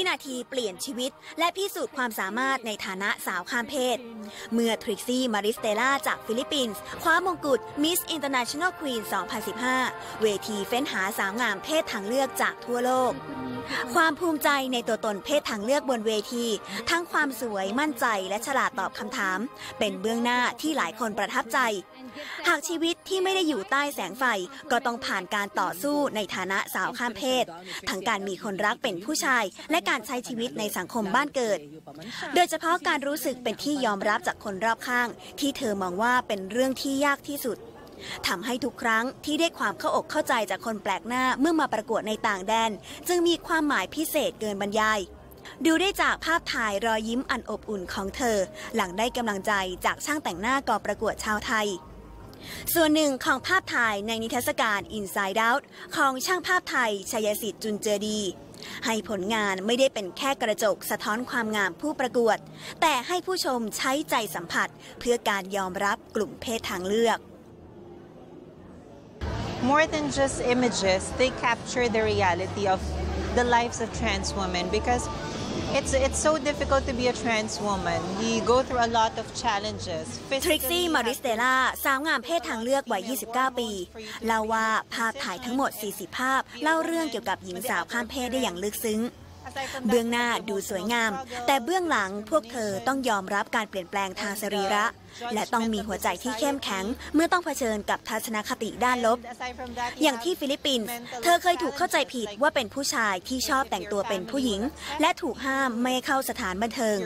วินาทีเปลี่ยนชีวิต และพิสูจน์ความสามารถในฐานะสาวข้ามเพศ เมื่อทริกซี่มาริสเตล่าจากฟิลิปปินส์คว้ามงกุฎ Miss International Queen 2015 เวทีเฟ้นหาสาวงามเพศทางเลือกจากทั่วโลก ความภูมิใจในตัวตนเพศทางเลือกบนเวที ทั้งความสวยมั่นใจและฉลาดตอบคำถาม เป็นเบื้องหน้าที่หลายคนประทับใจ หากชีวิตที่ไม่ได้อยู่ใต้แสงไฟก็ต้องผ่านการต่อสู้ในฐานะสาวข้ามเพศ ทั้งการมีคนรักเป็นผู้ชายและการใช้ชีวิตในสังคมบ้านเกิด โดยเฉพาะการรู้สึกเป็นที่ยอมรับจากคนรอบข้าง ที่เธอมองว่าเป็นเรื่องที่ยากที่สุดทำให้ทุกครั้งที่ได้ความเข้าอกเข้าใจจากคนแปลกหน้าเมื่อมาประกวดในต่างแดน จึงมีความหมายพิเศษเกินบรรยาย ดูได้จากภาพถ่ายรอยยิ้มอันอบอุ่นของเธอ หลังได้กำลังใจจากช่างแต่งหน้ากอประกวดชาวไทย ส่วนหนึ่งของภาพถ่ายในนิทรรศการ Inside Out ของช่างภาพไทยชัยสิทธิ์จุนเจอดี ให้ผลงานไม่ได้เป็นแค่กระจกสะท้อนความงามผู้ประกวด แต่ให้ผู้ชมใช้ใจสัมผัสเพื่อการยอมรับกลุ่มเพศทางเลือก more than just images, they capture the reality of the lives of trans women because it's it's so difficult to be a trans woman. We go through a lot of challenges. ทริกซี่มาริสเตล่าสาวงามเพศทางเลือกวัย 29 ปีเล่าว่าภาพถ่ายทั้งหมด 40 ภาพ เล่าเรื่องเกี่ยวกับหญิงสาวข้ามเพศได้อย่างลึกซึ้ง เบื้องหน้าดูสวยงาม แต่เบื้องหลังพวกเธอต้องยอมรับการเปลี่ยนแปลงทางสรีระและต้องมีหัวใจที่เข้มแข็ง เมื่อต้องเผชิญกับทัศนคติด้านลบ อย่างที่ฟิลิปปินส์เธอเคยถูกเข้าใจผิดว่าเป็นผู้ชายที่ชอบแต่งตัวเป็นผู้หญิง และถูกห้ามไม่เข้าสถานบันเทิง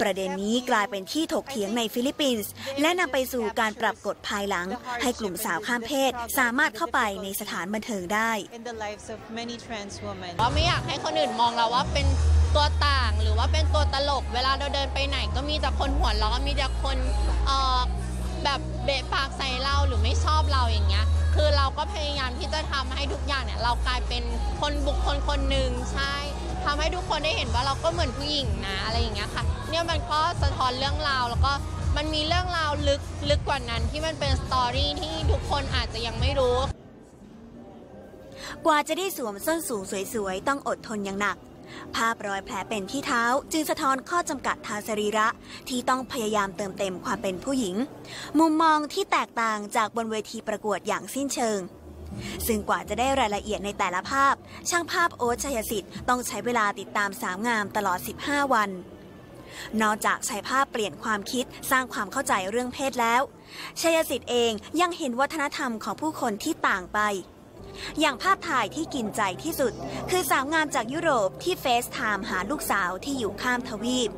ประเด็นนี้กลายเป็นที่ถกเถียงในฟิลิปปินส์และนำไปสู่การปรับกฎภายหลัง ให้กลุ่มสาวข้ามเพศสามารถเข้าไปในสถานบันเทิงได้ว่าไม่อยากให้คนอื่นมองเราว่าเป็น ตัวต่างหรือว่าเป็นตัวตลก เวลาเราเดินไปไหน ก็มีแต่คนหัวเราะมีแต่คนเอ่อแบบเบะปากใส่เราหรือไม่ชอบเราอย่างเงี้ย คือเราก็พยายามที่จะทำให้ทุกอย่างเนี่ยเรากลายเป็นคนบุคคลคนหนึ่งใช่ทำให้ทุกคนได้เห็นว่าเราก็เหมือนผู้หญิงนะอะไรอย่างเงี้ยค่ะ เนี่ยมันก็สะท้อนเรื่องราวแล้วก็มันมีเรื่องราวลึกลึกกว่านั้นที่มันเป็นสตอรี่ที่ทุกคนอาจจะยังไม่รู้ กว่าจะได้สวมส้นสูงสวยๆ ต้องอดทนอย่างหนัก ภาพรอยแผลเป็นที่เท้าจึงสะท้อนข้อจำกัดทางสรีระ ที่ต้องพยายามเติมเต็มความเป็นผู้หญิง มุมมองที่แตกต่างจากบนเวทีประกวดอย่างสิ้นเชิง ซึ่งกว่าจะได้รายละเอียดในแต่ละภาพ ช่างภาพโอ๊ตชัยสิทธิ์ต้องใช้เวลาติดตามสาวงามตลอด 15 วัน นอกจากใช้ภาพเปลี่ยนความคิดสร้างความเข้าใจเรื่องเพศแล้วชัยสิทธิ์เองยังเห็นวัฒนธรรมของผู้คนที่ต่างไป อย่างภาพถ่ายที่กินใจที่สุด คือสาวงามจากยุโรปที่เฟซไทม์หาลูกสาวที่อยู่ข้ามทวีป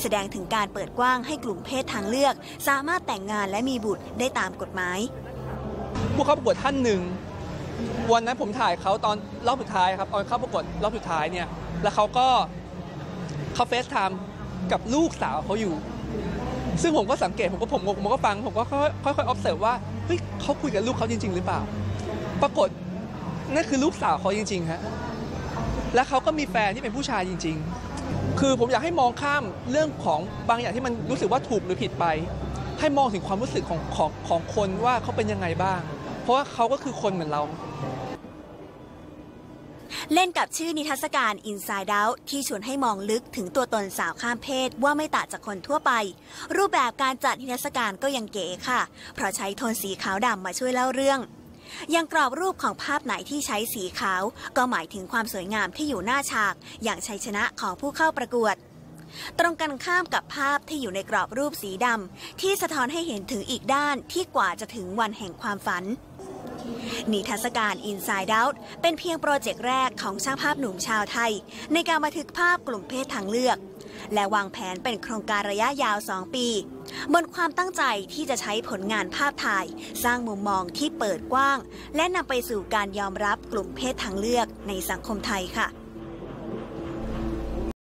แสดงถึงการเปิดกว้างให้กลุ่มเพศทางเลือก สามารถแต่งงานและมีบุตรได้ตามกฎหมายผู้เข้าประกวดท่านหนึ่ง วันนั้นผมถ่ายเขาตอนรอบสุดท้ายครับตอนเข้าประกวดรอบสุดท้ายเนี่ยแล้วเขาก็เขาเฟซไทม์กับลูกสาวเขาอยู่ ซึ่งผมก็สังเกตผมก็ผมผมก็ฟัง ผมก็ค่อยๆ observe ว่าเฮ้ยเขาคุยกับลูกเขาจริง ๆ หรือเปล่า ปรากฏ นั่นคือลูกสาวเขาจริงๆฮะและเขาก็มีแฟนที่เป็นผู้ชายจริง ๆ คือผมอยากให้มองข้ามเรื่องของบางอย่างที่มันรู้สึกว่าถูกหรือผิดไป ให้มองถึงความรู้สึกของของของคนว่าเขาเป็นยังไงบ้าง เพราะว่าเขาก็คือคนเหมือนเราเล่นกับชื่อนิทรรศการ Inside Out ที่ชวนให้มองลึกถึงตัวตนสาวข้ามเพศว่าไม่ต่างจากคนทั่วไป รูปแบบการจัดนิทรรศการก็ยังเก๋ค่ะ เพราะใช้โทนสีขาวดำมาช่วยเล่าเรื่อง ยังกรอบรูปของภาพไหนที่ใช้สีขาว ก็หมายถึงความสวยงามที่อยู่หน้าฉาก อย่างชัยชนะของผู้เข้าประกวด ตรงกันข้ามกับภาพที่อยู่ในกรอบรูปสีดำที่สะท้อนให้เห็นถึงอีกด้านที่กว่าจะถึงวันแห่งความฝันนิทรรศการ Inside Out เป็นเพียงโปรเจกต์แรกของช่างภาพหนุ่มชาวไทย ในการบันทึกภาพกลุ่มเพศทางเลือก และวางแผนเป็นโครงการระยะยาว 2 ปี บนความตั้งใจที่จะใช้ผลงานภาพถ่าย สร้างมุมมองที่เปิดกว้าง และนำไปสู่การยอมรับกลุ่มเพศทางเลือกในสังคมไทยค่ะ